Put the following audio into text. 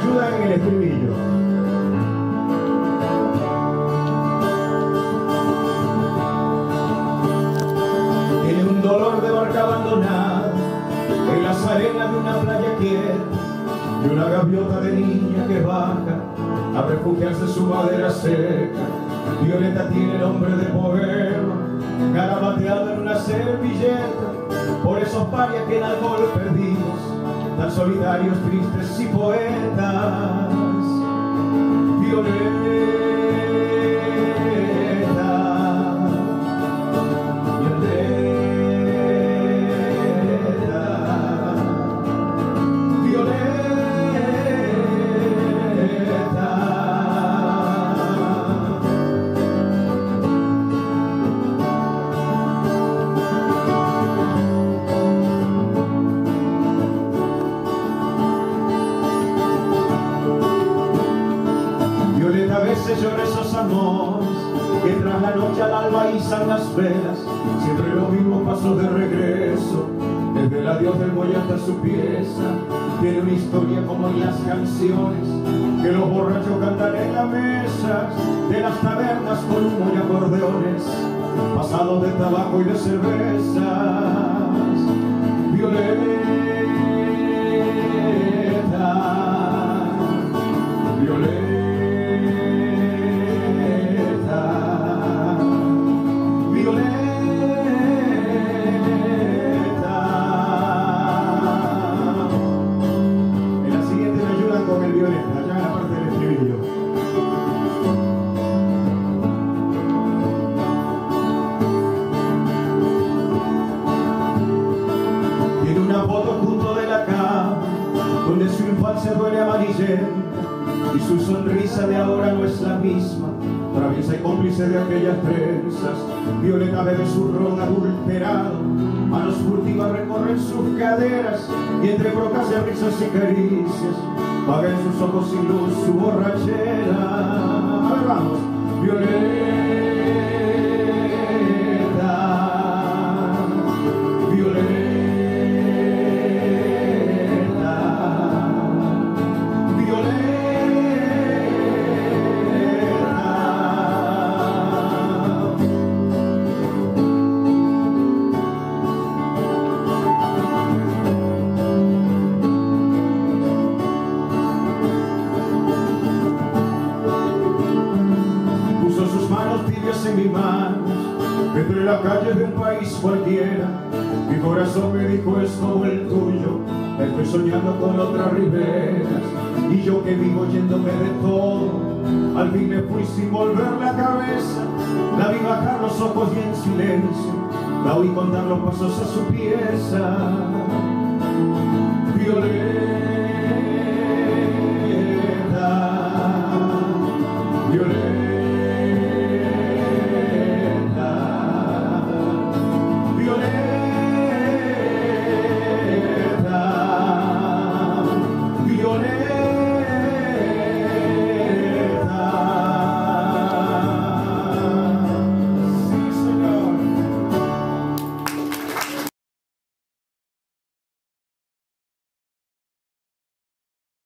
Ayuda en el estribillo. Tiene un dolor de barca abandonada en las arenas de una playa quieta y una gaviota de niña que baja a refugiarse en su madera seca. Violeta tiene el nombre de poema, cara bateada en una servilleta por esos parias que en alcohol perdimos tan solitarios, tristes y poetas. Violeta. las velas, siempre los mismos pasos de regreso, desde el adiós del boy hasta su pieza, tiene una historia como en las canciones, que los borrachos cantan en las mesas, de las tabernas con humo y acordeones, pasados de tabaco y de cervezas, violeta, y su sonrisa de ahora no es la misma. Traviesa y cómplice de aquellas trenzas Violeta bebe su ron adulterado manos furtivas recorren sus caderas y entre brocas de risas y caricias paga en sus ojos sin luz su borrachera la calle de un país cualquiera. Mi corazón me dijo es como el tuyo, estoy soñando con otras riberas. Y yo que vivo yéndome de todo, al fin me fui sin volver la cabeza. La vi bajar los ojos y en silencio, la oí contar los pasos a su pieza. Violeta.